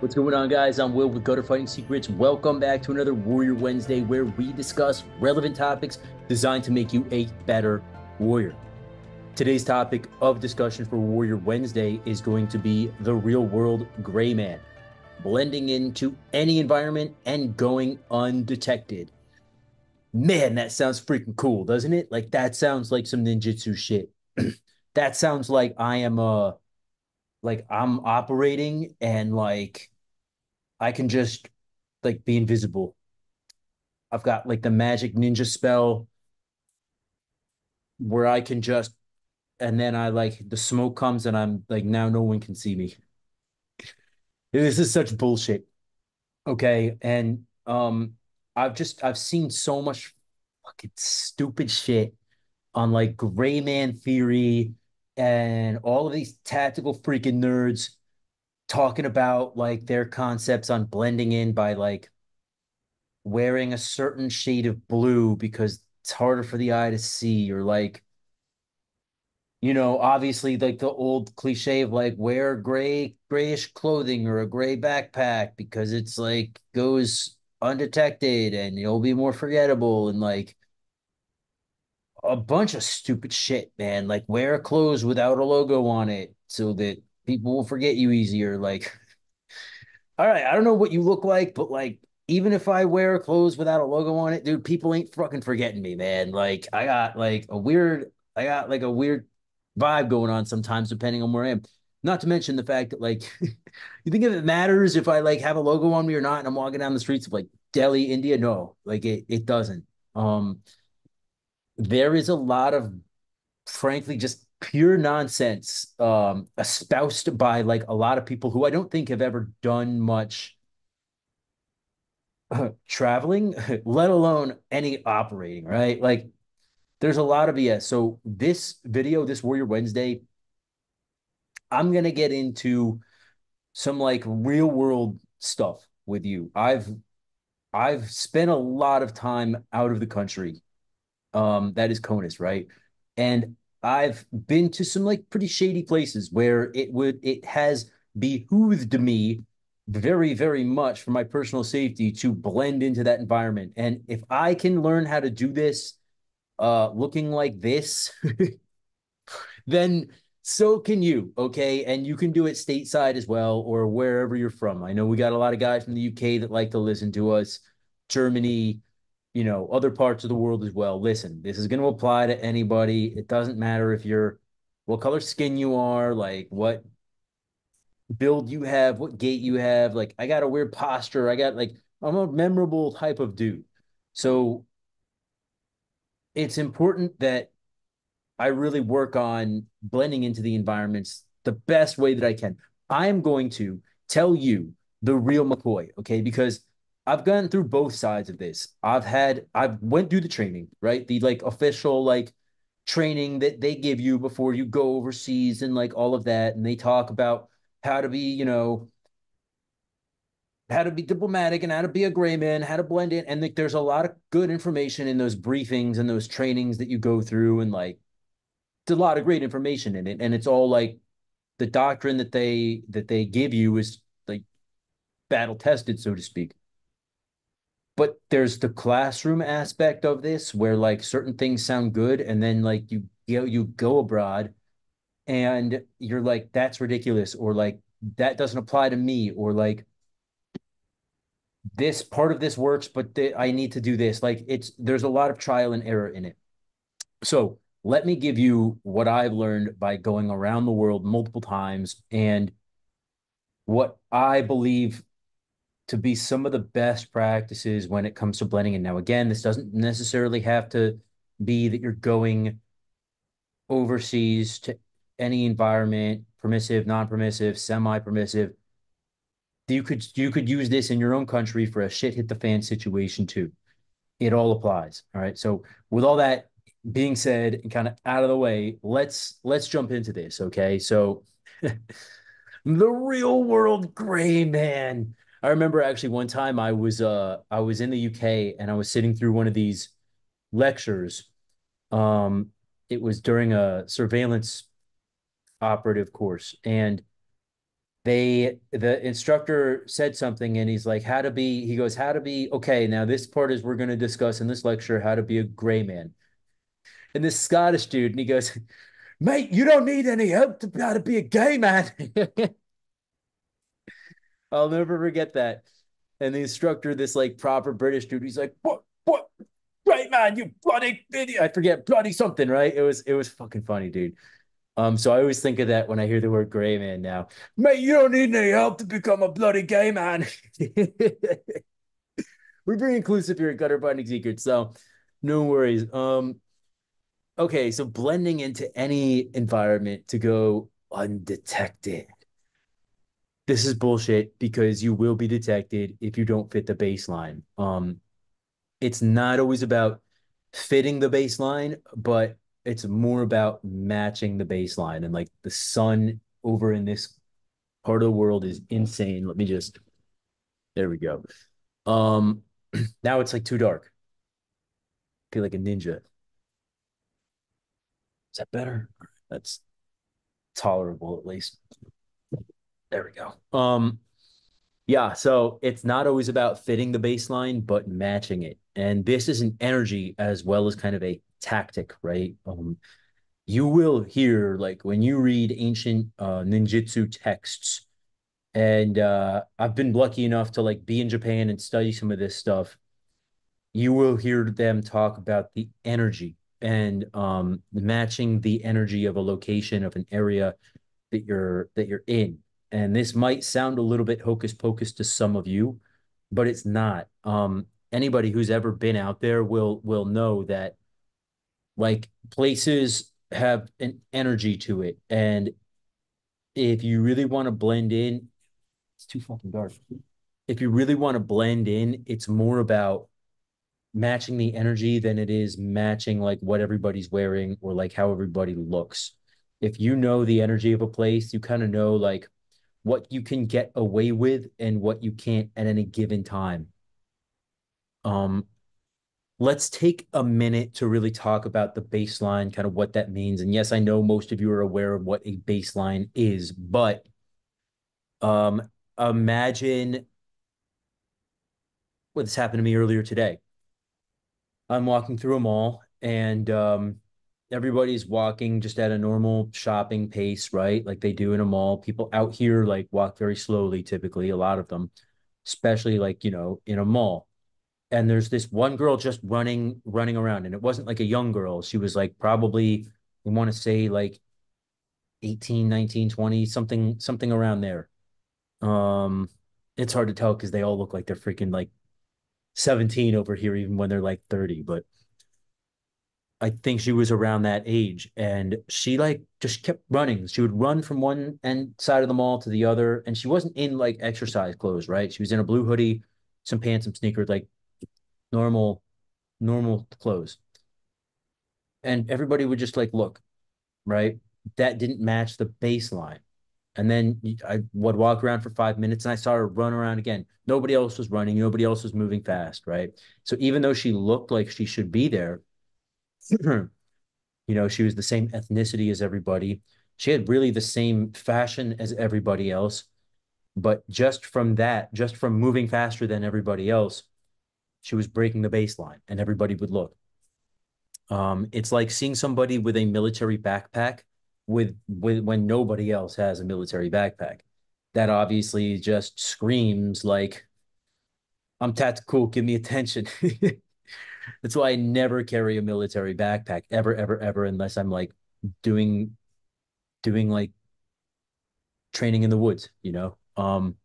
What's going on, guys? I'm Will with Gutter Fighting Secrets. Welcome back to another Warrior Wednesday where we discuss relevant topics designed to make you a better warrior. Today's topic of discussion for Warrior Wednesday is going to be the real world gray man, blending into any environment and going undetected. Man, that sounds freaking cool, doesn't it? Like, that sounds like some ninjutsu shit. that sounds like I am a. Like I'm operating and like I can just like be invisible. I've got like the magic ninja spell where I can just and then I like the smoke comes and I'm like now no one can see me. This is such bullshit. Okay, and um I've just I've seen so much fucking stupid shit on like gray man theory and all of these tactical freaking nerds talking about like their concepts on blending in by like wearing a certain shade of blue because it's harder for the eye to see or like you know obviously like the old cliche of like wear gray grayish clothing or a gray backpack because it's like goes undetected and you'll be more forgettable and like a bunch of stupid shit, man. Like wear clothes without a logo on it so that people will forget you easier. Like, all right, I don't know what you look like, but like, even if I wear clothes without a logo on it, dude, people ain't fucking forgetting me, man. Like, I got like a weird, I got like a weird vibe going on sometimes, depending on where I am. Not to mention the fact that, like, you think if it matters if I like have a logo on me or not, and I'm walking down the streets of like Delhi, India? No, like it, it doesn't. Um, there is a lot of frankly just pure nonsense um espoused by like a lot of people who I don't think have ever done much uh, traveling, let alone any operating, right? Like there's a lot of BS. So this video, this Warrior Wednesday, I'm gonna get into some like real world stuff with you. I've I've spent a lot of time out of the country um, that is CONUS, right? And I've been to some like pretty shady places where it would it has behooved me very very much for my personal safety to blend into that environment. And if I can learn how to do this uh looking like this, then so can you, okay? And you can do it stateside as well or wherever you're from. I know we got a lot of guys from the UK that like to listen to us, Germany, you know, other parts of the world as well. Listen, this is going to apply to anybody. It doesn't matter if you're what color skin you are, like what build you have, what gait you have. Like, I got a weird posture. I got like, I'm a memorable type of dude. So it's important that I really work on blending into the environments the best way that I can. I am going to tell you the real McCoy, okay? Because I've gone through both sides of this. I've had I've went through the training, right? The like official like training that they give you before you go overseas and like all of that. And they talk about how to be, you know, how to be diplomatic and how to be a gray man, how to blend in. And like there's a lot of good information in those briefings and those trainings that you go through. And like there's a lot of great information in it. And it's all like the doctrine that they that they give you is like battle tested so to speak but there's the classroom aspect of this where like certain things sound good and then like you you, know, you go abroad and you're like that's ridiculous or like that doesn't apply to me or like this part of this works but th- i need to do this. Like it's there's a lot of trial and error in it. So let me give you what i've learned by going around the world multiple times and what i believe to be some of the best practices when it comes to blending And Now, again, this doesn't necessarily have to be that you're going overseas to any environment, permissive, non-permissive, semi-permissive. You could you could use this in your own country for a shit hit the fan situation too. It all applies. All right. So with all that being said and kind of out of the way, let's let's jump into this. Okay. So the real world gray man I remember actually one time I was uh I was in the UK and I was sitting through one of these lectures. Um, it was during a surveillance operative course, and they the instructor said something and he's like how to be he goes how to be okay now this part is we're going to discuss in this lecture how to be a gray man and this scottish dude and he goes mate you don't need any help to be how to be a gay man i'll never forget that and the instructor this like proper british dude he's like what what great man you bloody idiot i forget bloody something right it was it was fucking funny dude um, so I always think of that when I hear the word gray man now. Mate, you don't need any help to become a bloody gay man. We're very inclusive here at Gutter Fighting Secrets, so no worries. Um, okay, so blending into any environment to go undetected. This is bullshit because you will be detected if you don't fit the baseline. Um, it's not always about fitting the baseline, but it's more about matching the baseline and like the sun over in this part of the world is insane. Let me just there we go. Um now it's like too dark. I feel like a ninja. Is that better? That's tolerable at least. There we go. Um yeah, so it's not always about fitting the baseline, but matching it. And this is an energy as well as kind of a tactic, right? Um, you will hear like when you read ancient uh, ninjutsu texts, and uh, I've been lucky enough to like be in Japan and study some of this stuff. You will hear them talk about the energy and um, matching the energy of a location of an area that you're that you're in. And this might sound a little bit hocus pocus to some of you, but it's not. Um, anybody who's ever been out there will will know that like places have an energy to it. And if you really want to blend in, it's too fucking dark. If you really want to blend in, it's more about matching the energy than it is matching like what everybody's wearing or like how everybody looks. If you know the energy of a place, you kind of know like what you can get away with and what you can't at any given time. Um, let's take a minute to really talk about the baseline, kind of what that means. And yes, I know most of you are aware of what a baseline is, but um, imagine what this happened to me earlier today. I'm walking through a mall and um, everybody's walking just at a normal shopping pace, right? Like they do in a mall. People out here like walk very slowly, typically, a lot of them, especially like, you know, in a mall and there's this one girl just running running around and it wasn't like a young girl she was like probably we want to say like 18 19 20 something something around there um it's hard to tell because they all look like they're freaking like 17 over here even when they're like 30 but i think she was around that age and she like just kept running. She would run from one end side of the mall to the other and she wasn't in like exercise clothes right? She was in a blue hoodie some pants some sneakers like normal normal clothes. And everybody would just like look right? That didn't match the baseline. And then i would walk around for five minutes and i saw her run around again. Nobody else was running. Nobody else was moving fast right? So even though she looked like she should be there you know she was the same ethnicity as everybody she had really the same fashion as everybody else but just from that just from moving faster than everybody else she was breaking the baseline and everybody would look. Um, it's like seeing somebody with a military backpack with with when nobody else has a military backpack. That obviously just screams like I'm tactical, give me attention. That's why I never carry a military backpack ever, ever, ever, unless I'm like doing doing like training in the woods, you know. Um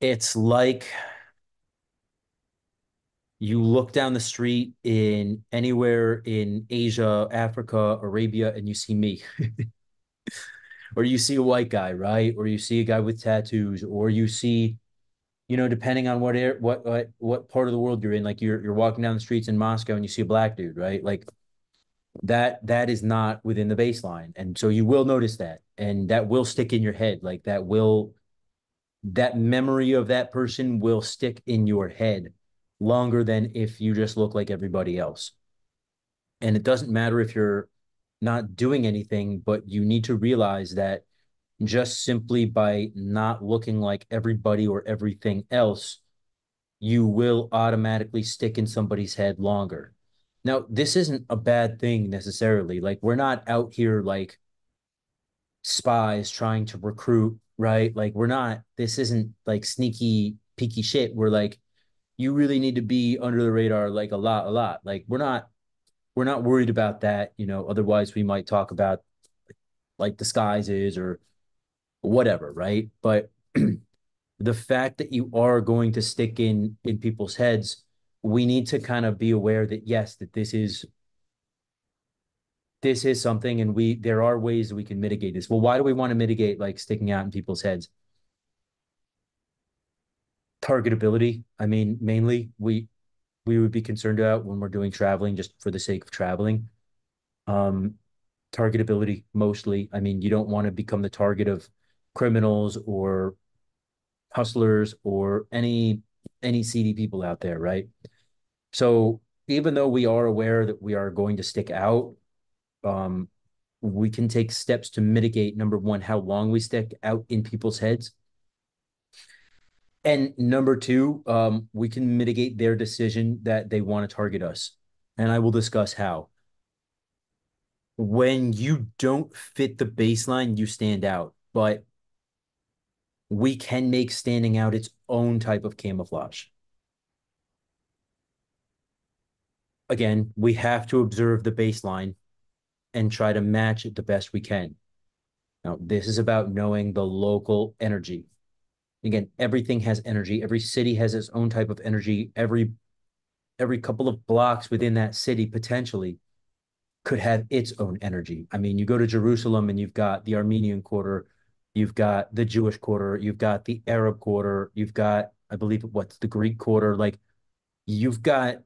it's like you look down the street in anywhere in Asia, Africa, Arabia, and you see me. or you see a white guy, right? Or you see a guy with tattoos, or you see, you know, depending on what air, what what what part of the world you're in, like you're you're walking down the streets in Moscow and you see a black dude, right? Like that that is not within the baseline. And so you will notice that. And that will stick in your head. Like that will that memory of that person will stick in your head longer than if you just look like everybody else. And it doesn't matter if you're not doing anything, but you need to realize that just simply by not looking like everybody or everything else, you will automatically stick in somebody's head longer. Now, this isn't a bad thing necessarily. Like, we're not out here like spies trying to recruit, right? Like, we're not, this isn't like sneaky, peaky shit. We're like, you really need to be under the radar like a lot, a lot. Like, we're not, we're not worried about that. You know, otherwise we might talk about like disguises or whatever, right? But the fact that you are going to stick in in people's heads, we need to kind of be aware that yes, that this is this is something and we there are ways we can mitigate this. Well, why do we want to mitigate like sticking out in people's heads? Targetability. I mean, mainly we we would be concerned about when we're doing traveling just for the sake of traveling. Um, targetability mostly. I mean, you don't want to become the target of criminals or hustlers or any any seedy people out there, right? So even though we are aware that we are going to stick out, um, we can take steps to mitigate number one, how long we stick out in people's heads. And number two, um, we can mitigate their decision that they want to target us. And I will discuss how. When you don't fit the baseline, you stand out. But we can make standing out its own type of camouflage. Again, we have to observe the baseline and try to match it the best we can. Now, this is about knowing the local energy. Again, everything has energy. Every city has its own type of energy. Every every couple of blocks within that city potentially could have its own energy. I mean, you go to Jerusalem and you've got the Armenian quarter, you've got the Jewish quarter, you've got the Arab quarter, you've got, I believe, what's the Greek quarter. Like, you've got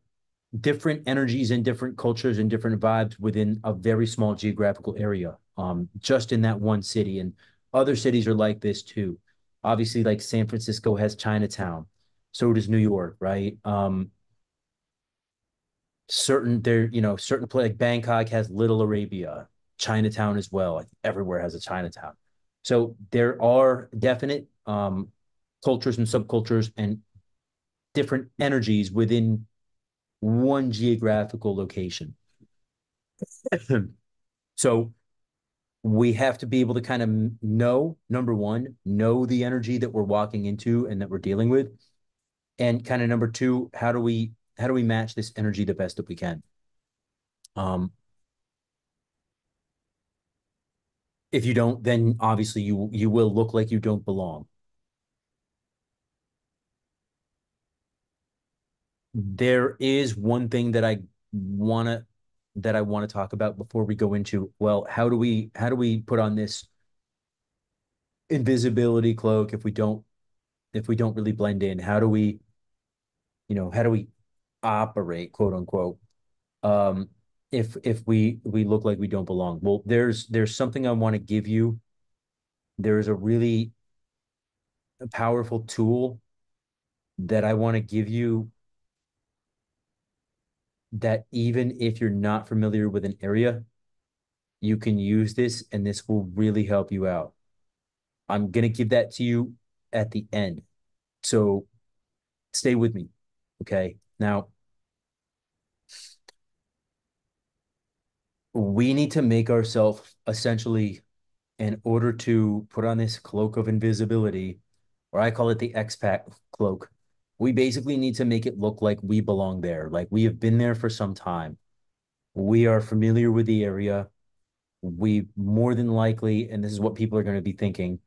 different energies and different cultures and different vibes within a very small geographical area, um, just in that one city. And other cities are like this too. Obviously, like San Francisco has Chinatown, so does New York, right? Um, certain there, you know, certain place like Bangkok has Little Arabia, Chinatown as well. Like everywhere has a Chinatown. So there are definite um, cultures and subcultures and different energies within one geographical location. so we have to be able to kind of know number one, know the energy that we're walking into and that we're dealing with. And kind of number two, how do we how do we match this energy the best that we can? Um, if you don't, then obviously you you will look like you don't belong. There is one thing that I wanna that I want to talk about before we go into well, how do we how do we put on this invisibility cloak if we don't if we don't really blend in? How do we, you know, how do we operate, quote unquote, um, if if we we look like we don't belong. Well, there's there's something I want to give you. There's a really powerful tool that I want to give you that even if you're not familiar with an area, you can use this and this will really help you out. I'm going to give that to you at the end. So stay with me. Okay. Now, we need to make ourselves essentially, in order to put on this cloak of invisibility, or I call it the expat cloak, we basically need to make it look like we belong there, like we have been there for some time. We are familiar with the area. We more than likely, and this is what people are going to be thinking,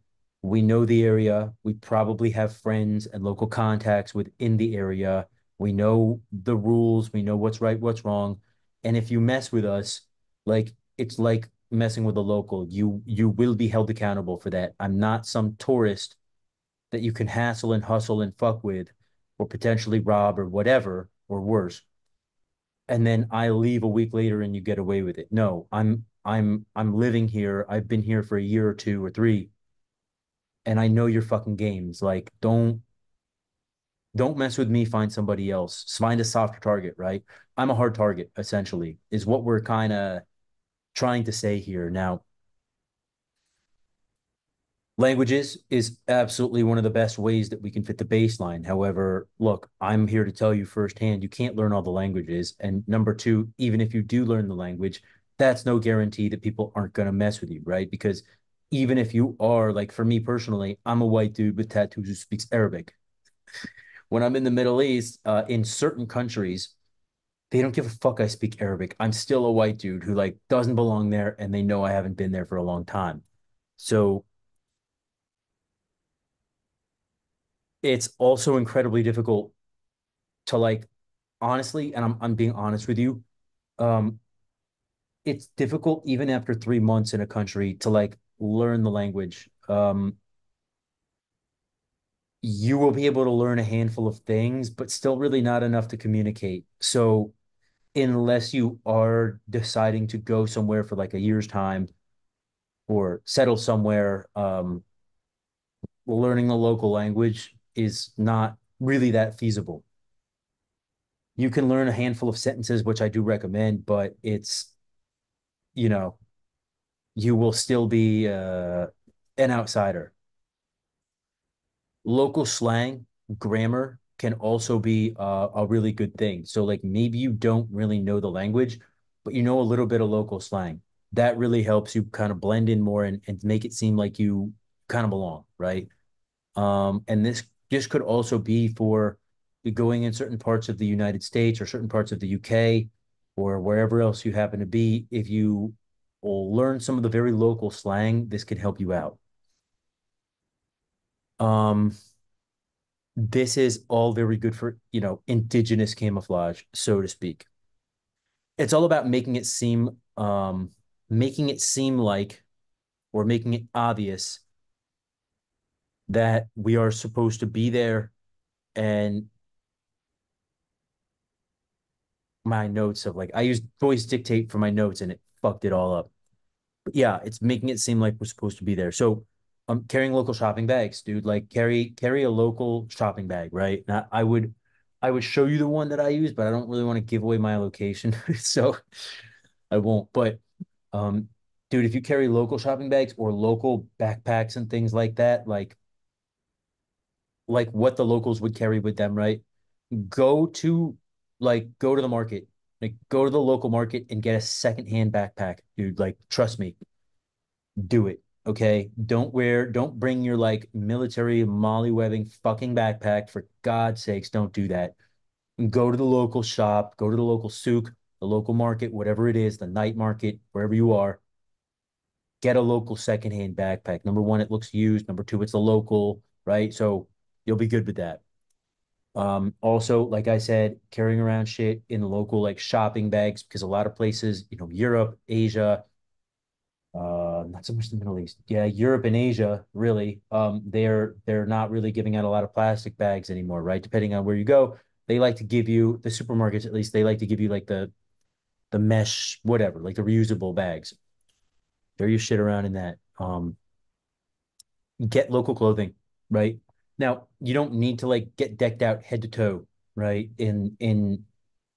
we know the area. We probably have friends and local contacts within the area. We know the rules. We know what's right, what's wrong. And if you mess with us, like it's like messing with a local. You you will be held accountable for that. I'm not some tourist that you can hassle and hustle and fuck with or potentially rob or whatever or worse. And then I leave a week later and you get away with it. No, I'm I'm I'm living here. I've been here for a year or two or three. And I know your fucking games. Like don't don't mess with me, find somebody else. Find a softer target, right? I'm a hard target, essentially, is what we're kind of trying to say here. Now, Languages is absolutely one of the best ways that we can fit the baseline. However, look, I'm here to tell you firsthand, you can't learn all the languages. And number two, even if you do learn the language, that's no guarantee that people aren't going to mess with you, right? Because even if you are, like for me personally, I'm a white dude with tattoos who speaks Arabic. When I'm in the Middle East, uh, in certain countries, they don't give a fuck I speak Arabic. I'm still a white dude who like doesn't belong there and they know I haven't been there for a long time. So it's also incredibly difficult to like honestly, and I'm I'm being honest with you, um, it's difficult even after three months in a country to like learn the language. Um, you will be able to learn a handful of things, but still really not enough to communicate. So unless you are deciding to go somewhere for like a year's time or settle somewhere, um, learning the local language is not really that feasible. You can learn a handful of sentences, which I do recommend, but it's, you know, you will still be uh, an outsider. Local slang, grammar can also be uh, a really good thing. So, like, maybe you don't really know the language, but you know a little bit of local slang. That really helps you kind of blend in more and, and make it seem like you kind of belong, right? Um, and this this could also be for going in certain parts of the United States or certain parts of the UK or wherever else you happen to be. If you will learn some of the very local slang, this could help you out. Um, this is all very good for, you know, indigenous camouflage, so to speak. It's all about making it seem, um, making it seem like, or making it obvious that we are supposed to be there and my notes of like I used voice dictate for my notes and it fucked it all up. But yeah, it's making it seem like we're supposed to be there. So I'm carrying local shopping bags, dude. Like carry carry a local shopping bag, right? Now I would I would show you the one that I use, but I don't really want to give away my location. so I won't. But um dude, if you carry local shopping bags or local backpacks and things like that, like like what the locals would carry with them, right? Go to like go to the market, like go to the local market and get a secondhand backpack, dude. Like trust me, do it. Okay, don't wear, don't bring your like military MOLLE webbing fucking backpack. For God's sakes, don't do that. Go to the local shop, go to the local souk, the local market, whatever it is, the night market, wherever you are. Get a local secondhand backpack. Number one, it looks used. Number two, it's a local, right? So you'll be good with that. Um, also, like I said, carrying around shit in local like shopping bags because a lot of places, you know, Europe, Asia, uh, not so much the Middle East. Yeah, Europe and Asia, really. Um, they're they're not really giving out a lot of plastic bags anymore, right? Depending on where you go, they like to give you the supermarkets at least they like to give you like the the mesh, whatever, like the reusable bags. Carry your shit around in that. Um, get local clothing, right? Now, you don't need to like get decked out head to toe, right? In in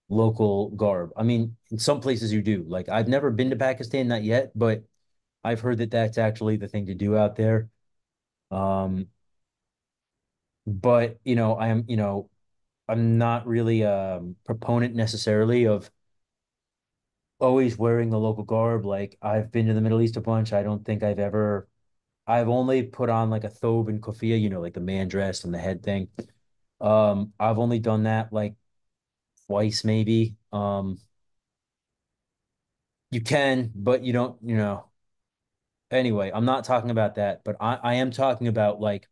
local garb. I mean, in some places you do. Like I've never been to Pakistan, not yet, but I've heard that that's actually the thing to do out there. Um, but you know, I am, you know, I'm not really a proponent necessarily of always wearing the local garb. Like I've been to the Middle East a bunch. I don't think I've ever I've only put on like a thobe and kufiyah, you know, like the man dress and the head thing. Um, I've only done that like twice maybe. Um, you can, but you don't, you know. Anyway, I'm not talking about that, but I, I am talking about like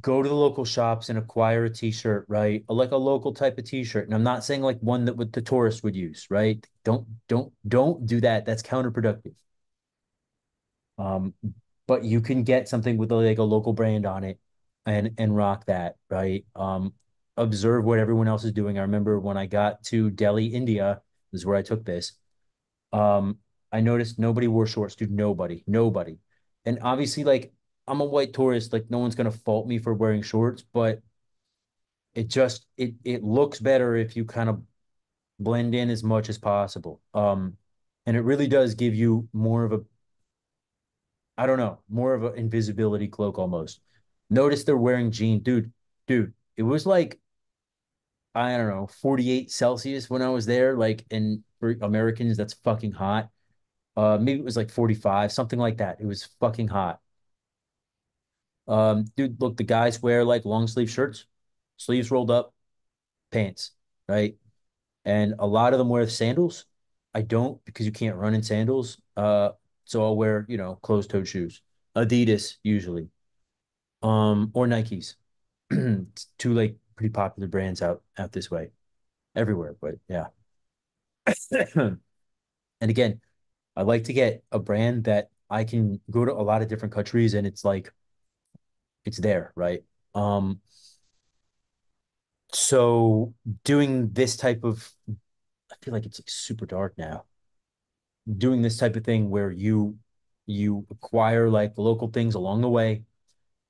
go to the local shops and acquire a t-shirt, right? Like a local type of t-shirt. And I'm not saying like one that would the tourists would use, right? Don't don't don't do that. That's counterproductive. Um, but you can get something with like a local brand on it and and rock that, right? Um, observe what everyone else is doing. I remember when I got to Delhi, India, this is where I took this. Um, I noticed nobody wore shorts, dude. Nobody, nobody. And obviously, like I'm a white tourist, like no one's gonna fault me for wearing shorts, but it just it it looks better if you kind of blend in as much as possible. Um, and it really does give you more of a I don't know, more of an invisibility cloak almost. Notice they're wearing jeans, dude. Dude, it was like I don't know, 48 Celsius when I was there. Like in for Americans, that's fucking hot. Uh, maybe it was like 45, something like that. It was fucking hot. Um, dude, look, the guys wear like long sleeve shirts, sleeves rolled up, pants, right? And a lot of them wear sandals. I don't because you can't run in sandals. Uh, so I'll wear, you know, closed-toed shoes. Adidas usually. Um, or Nikes. Two like pretty popular brands out out this way. Everywhere, but yeah. and again, I like to get a brand that I can go to a lot of different countries and it's like it's there, right? Um, so doing this type of I feel like it's like super dark now. Doing this type of thing where you you acquire like local things along the way.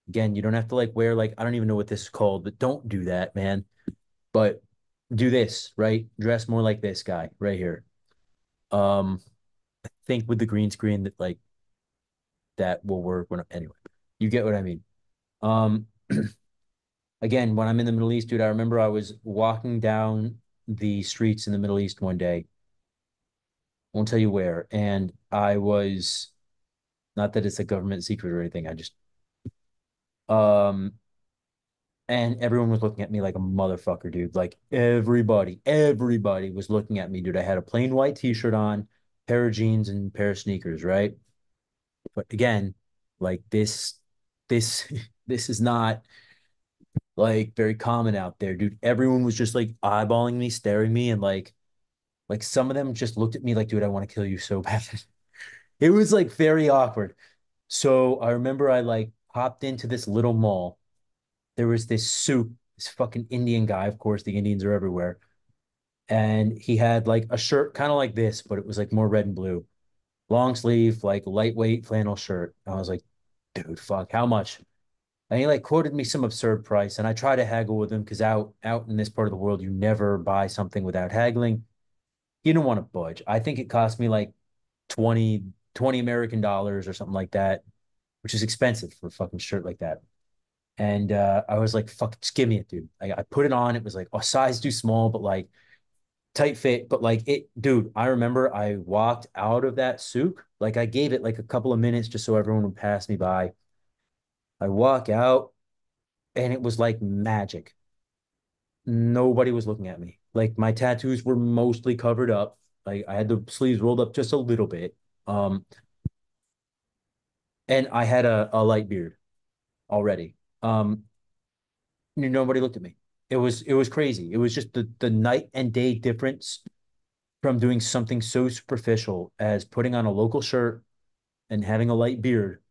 Again, you don't have to like wear like I don't even know what this is called, but don't do that, man. But do this, right? Dress more like this guy right here. Um, think with the green screen that like that will work when anyway. You get what I mean. Um, again, when I'm in the Middle East, dude, I remember I was walking down the streets in the Middle East one day. I Won't tell you where, and I was not that it's a government secret or anything. I just um and everyone was looking at me like a motherfucker, dude. Like everybody, everybody was looking at me, dude. I had a plain white t-shirt on, pair of jeans, and pair of sneakers, right? But again, like this, this, this is not like very common out there, dude. Everyone was just like eyeballing me, staring me, and like, like some of them just looked at me like, dude, I want to kill you so bad. it was like very awkward. So I remember I like popped into this little mall. There was this souk, this fucking Indian guy. Of course, the Indians are everywhere. And he had like a shirt kind of like this, but it was like more red and blue, long sleeve, like lightweight flannel shirt. I was like, dude, fuck, how much? And he like quoted me some absurd price. And I try to haggle with him because out out in this part of the world, you never buy something without haggling. He didn't want to budge. I think it cost me like 20, 20 American dollars or something like that, which is expensive for a fucking shirt like that. And uh, I was like, fuck, just give me it, dude. I, I put it on. It was like a size too small, but like tight fit. But like it, dude, I remember I walked out of that souk. Like I gave it like a couple of minutes just so everyone would pass me by. I walk out and it was like magic. Nobody was looking at me. Like my tattoos were mostly covered up. Like I had the sleeves rolled up just a little bit. Um, and I had a, a light beard already. Um, nobody looked at me. It was it was crazy. It was just the the night and day difference from doing something so superficial as putting on a local shirt and having a light beard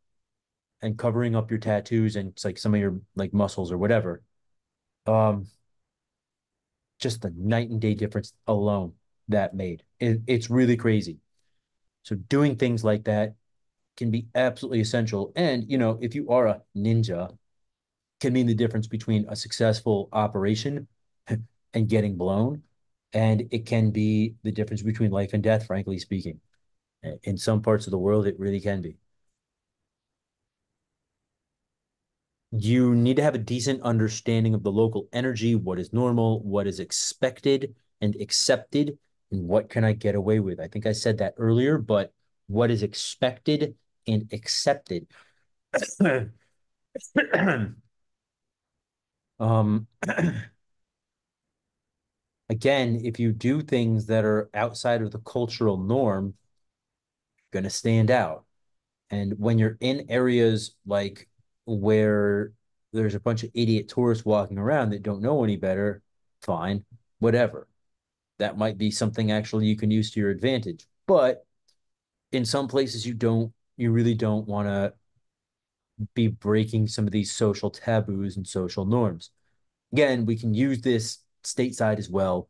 and covering up your tattoos and like some of your like muscles or whatever. Um, just the night and day difference alone that made it, it's really crazy. So doing things like that can be absolutely essential. And you know, if you are a ninja, can mean the difference between a successful operation and getting blown. And it can be the difference between life and death, frankly speaking. In some parts of the world, it really can be. You need to have a decent understanding of the local energy, what is normal, what is expected and accepted, and what can I get away with. I think I said that earlier, but what is expected and accepted. um, again, if you do things that are outside of the cultural norm, you're going to stand out. And when you're in areas like where there's a bunch of idiot tourists walking around that don't know any better, fine, whatever. That might be something actually you can use to your advantage. But in some places, you don't, you really don't want to be breaking some of these social taboos and social norms. Again, we can use this stateside as well.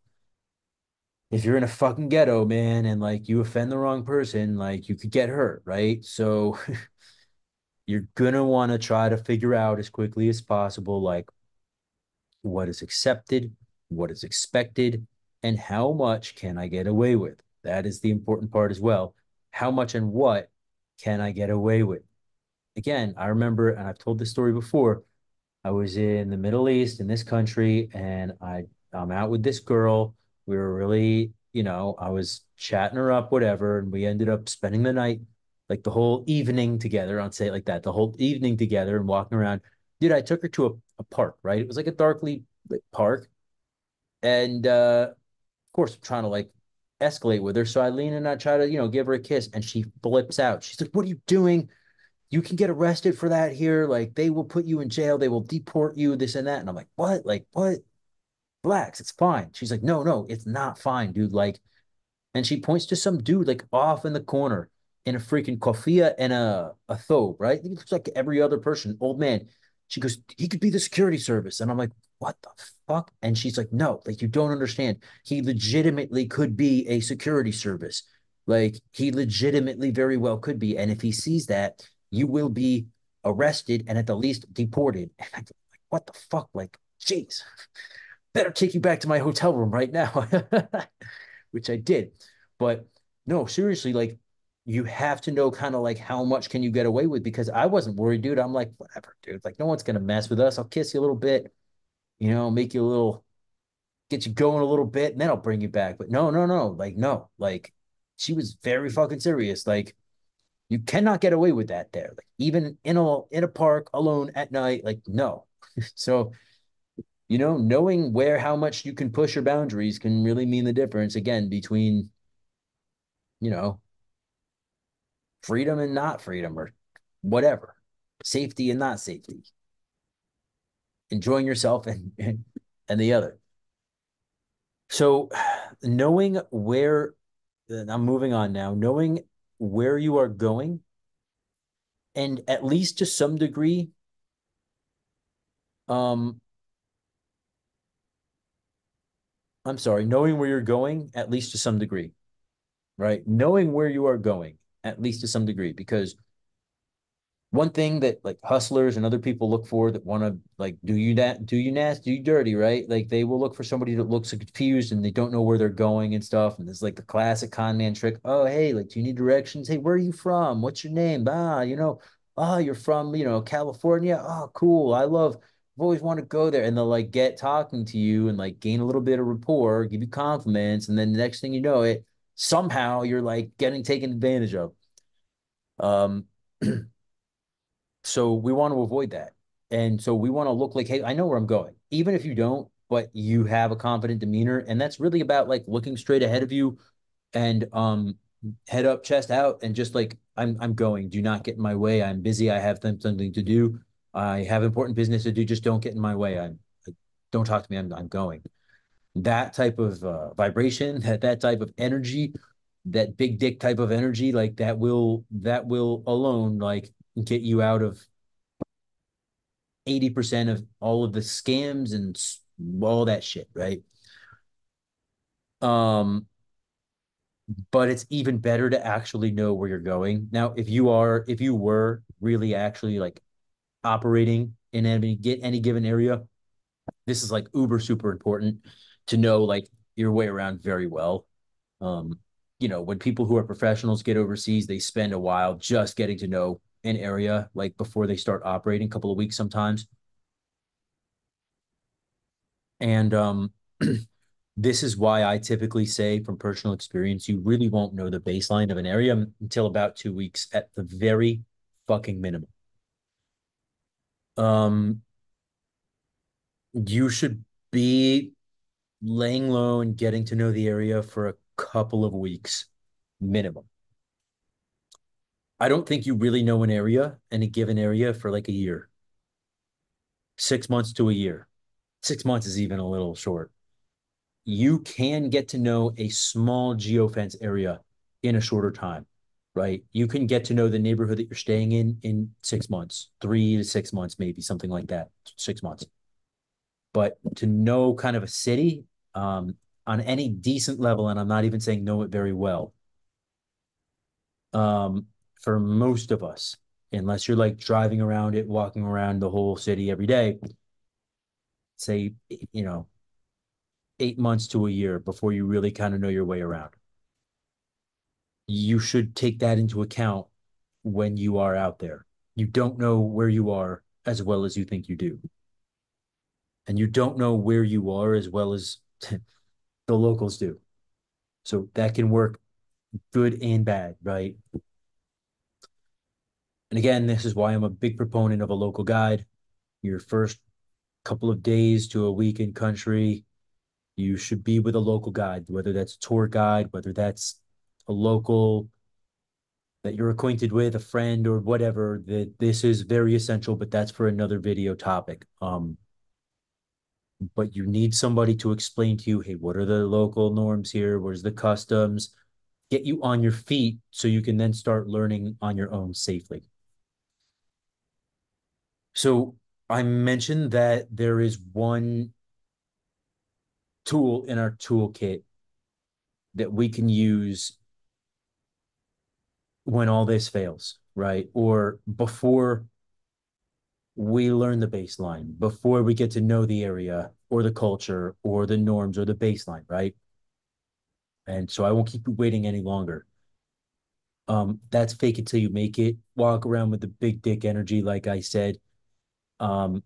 If you're in a fucking ghetto, man, and like you offend the wrong person, like you could get hurt, right? So you're gonna want to try to figure out as quickly as possible, like what is accepted, what is expected, and how much can I get away with? That is the important part as well. How much and what can I get away with? Again, I remember, and I've told this story before. I was in the Middle East in this country, and I I'm out with this girl. We were really, you know, I was chatting her up, whatever, and we ended up spending the night, like the whole evening together. I'll say it like that, the whole evening together and walking around. Dude, I took her to a, a park, right? It was like a darkly lit park, and uh, of course, I'm trying to like escalate with her. So I lean and I try to, you know, give her a kiss, and she flips out. She's like, "What are you doing?" You can get arrested for that here. Like they will put you in jail. They will deport you, this and that. And I'm like, what? Like, what? Blacks, it's fine. She's like, no, no, it's not fine, dude. Like, and she points to some dude like off in the corner in a freaking kofia and a, a thobe, right? He looks like every other person, old man. She goes, he could be the security service. And I'm like, what the fuck? And she's like, no, like you don't understand. He legitimately could be a security service. Like he legitimately very well could be. And if he sees that, you will be arrested and at the least deported. And I'm like, what the fuck? Like, jeez, better take you back to my hotel room right now, which I did. But no, seriously, like you have to know kind of like how much can you get away with because I wasn't worried, dude. I'm like, whatever, dude. Like, no one's gonna mess with us. I'll kiss you a little bit, you know, make you a little, get you going a little bit, and then I'll bring you back. But no, no, no, like, no, like she was very fucking serious. Like, you cannot get away with that there. Like even in a in a park alone at night, like no. so, you know, knowing where how much you can push your boundaries can really mean the difference again between, you know, freedom and not freedom or whatever, safety and not safety, enjoying yourself and and, and the other. So, knowing where I'm moving on now, knowing where you are going and at least to some degree um I'm sorry, knowing where you're going at least to some degree, right? Knowing where you are going at least to some degree because one thing that like hustlers and other people look for that want to like do you that do you nasty do you dirty right? Like they will look for somebody that looks confused and they don't know where they're going and stuff and it's like the classic con man trick. Oh hey like do you need directions? Hey where are you from? What's your name? Ah you know oh you're from you know california? Oh cool i love i've always wanted to go there and they'll like get talking to you and like gain a little bit of rapport give you compliments and then the next thing you know it somehow you're like getting taken advantage of. Um So we want to avoid that. And so we want to look like, hey, I know where I'm going. Even if you don't, but you have a confident demeanor. And that's really about like looking straight ahead of you and um head up, chest out, and just like I'm I'm going. Do not get in my way. I'm busy. I have something to do. I have important business to do. Just don't get in my way. I'm don't talk to me. I'm I'm going. That type of uh, vibration, that that type of energy, that big dick type of energy, like that will that will alone like get you out of 80% of all of the scams and all that shit, right? Um, but it's even better to actually know where you're going. Now, if you are, if you were really actually like operating in any get any given area, this is like uber super important to know like your way around very well. Um, you know, when people who are professionals get overseas, they spend a while just getting to know an area like before they start operating, a couple of weeks sometimes. And um, this is why I typically say from personal experience, you really won't know the baseline of an area until about two weeks at the very fucking minimum. Um, you should be laying low and getting to know the area for a couple of weeks minimum. I don't think you really know an area, any given area, for like a year, six months to a year. Six months is even a little short. You can get to know a small geofence area in a shorter time, right? You can get to know the neighborhood that you're staying in in six months, three to six months, maybe something like that, six months. But to know kind of a city um, on any decent level, and I'm not even saying know it very well, um, for most of us, unless you're like driving around it, walking around the whole city every day, say, you know, eight months to a year before you really kind of know your way around. You should take that into account when you are out there. you don't know where you are as well as you think you do. And you don't know where you are as well as the locals do. So that can work good and bad, right? And again, this is why I'm a big proponent of a local guide. Your first couple of days to a week in country, you should be with a local guide, whether that's a tour guide, whether that's a local that you're acquainted with, a friend or whatever, that this is very essential, but that's for another video topic. Um, but you need somebody to explain to you, hey, what are the local norms here? Where's the customs? Get you on your feet so you can then start learning on your own safely. So I mentioned that there is one tool in our toolkit that we can use when all this fails, right? Or before we learn the baseline, before we get to know the area or the culture or the norms or the baseline, right? And so I won't keep you waiting any longer. Um, that's fake it till you make it. Walk around with the big dick energy, like I said. Um,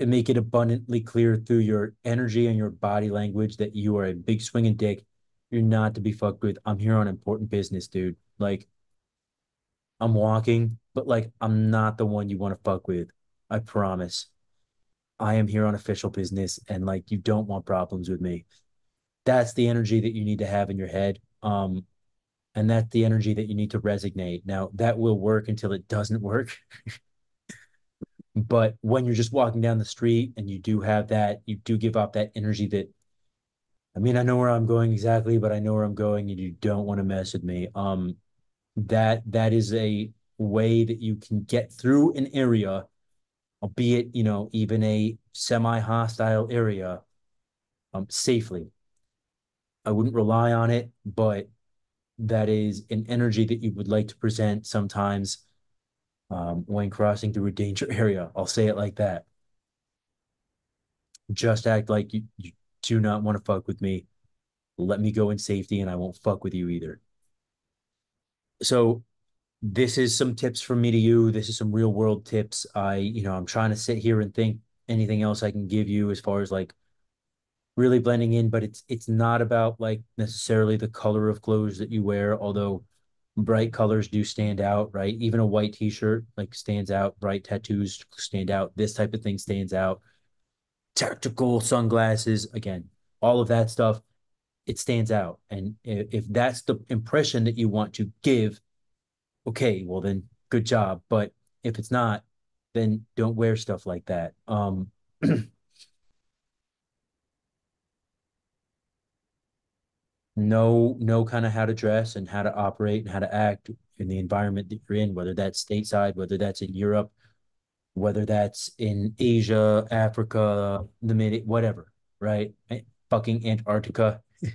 and make it abundantly clear through your energy and your body language that you are a big swinging dick. You're not to be fucked with. I'm here on important business, dude. Like, I'm walking, but like, I'm not the one you want to fuck with. I promise. I am here on official business and like, you don't want problems with me. That's the energy that you need to have in your head. Um, and that's the energy that you need to resonate. Now, that will work until it doesn't work. But when you're just walking down the street and you do have that, you do give off that energy that, I mean, I know where I'm going exactly, but I know where I'm going and you don't want to mess with me. Um, that that is a way that you can get through an area, albeit, you know, even a semi-hostile area, um, safely. I wouldn't rely on it, but that is an energy that you would like to present sometimes um, when crossing through a danger area. I'll say it like that. Just act like you, you do not want to fuck with me. Let me go in safety and I won't fuck with you either. So this is some tips from me to you. This is some real world tips. I, you know, I'm trying to sit here and think anything else I can give you as far as like really blending in, but it's it's not about like necessarily the color of clothes that you wear, although bright colors do stand out, right? Even a white t-shirt like stands out, bright tattoos stand out, this type of thing stands out. Tactical sunglasses, again, all of that stuff, it stands out. And if that's the impression that you want to give, okay, well then good job. But if it's not, then don't wear stuff like that. Um know know kind of how to dress and how to operate and how to act in the environment that you're in, whether that's stateside, whether that's in Europe, whether that's in Asia, Africa, the mid, whatever, right? Eh, fucking Antarctica,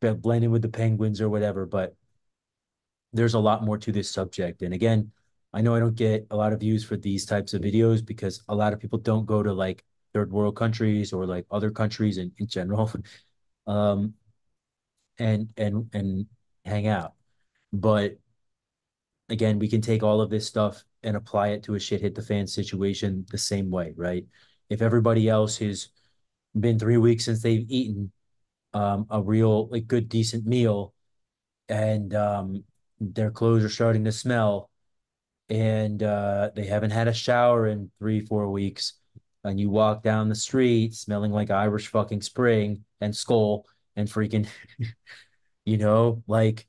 blending with the penguins or whatever. But there's a lot more to this subject. And again, I know I don't get a lot of views for these types of videos because a lot of people don't go to like third world countries or like other countries in, in general um, and and and hang out. But again, we can take all of this stuff and apply it to a shit hit the fan situation the same way, right? If everybody else has been three weeks since they've eaten um, a real like good decent meal, and um, their clothes are starting to smell, and uh, they haven't had a shower in three four weeks, and you walk down the street smelling like Irish fucking spring and skull and freaking, you know, like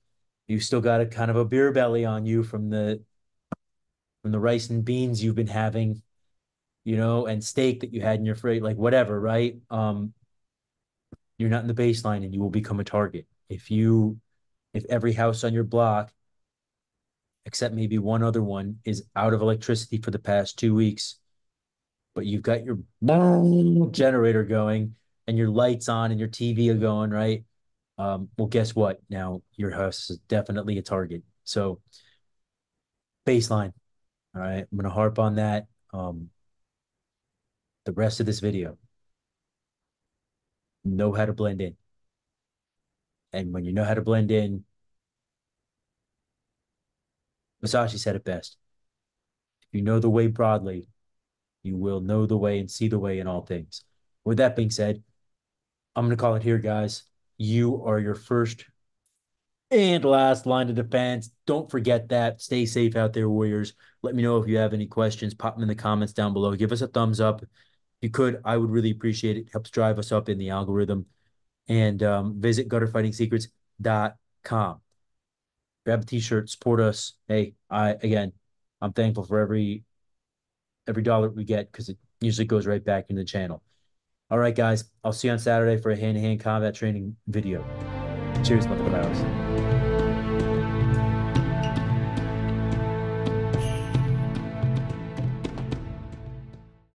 you still got a kind of a beer belly on you from the from the rice and beans you've been having, you know, and steak that you had in your fridge, like whatever, right? Um, you're not in the baseline and you will become a target. If you if every house on your block except maybe one other one is out of electricity for the past two weeks, but you've got your generator going and your lights on and your TV are going, right? Um, well, guess what? Now your house is definitely a target. So baseline. All right. I'm gonna harp on that. Um, the rest of this video. Know how to blend in. And when you know how to blend in, Musashi said it best. If you know the way broadly, you will know the way and see the way in all things. With that being said, I'm going to call it here, guys. You are your first and last line of defense. Don't forget that. Stay safe out there, Warriors. Let me know if you have any questions. Pop them in the comments down below. Give us a thumbs up. If you could, I would really appreciate it. helps drive us up in the algorithm. And um, visit gutterfightingsecrets.com. Grab a t-shirt, support us. Hey, I again, I'm thankful for every every dollar we get because it usually goes right back into the channel. All right, guys. I'll see you on Saturday for a hand-to-hand combat training video. Cheers, motherfuckers.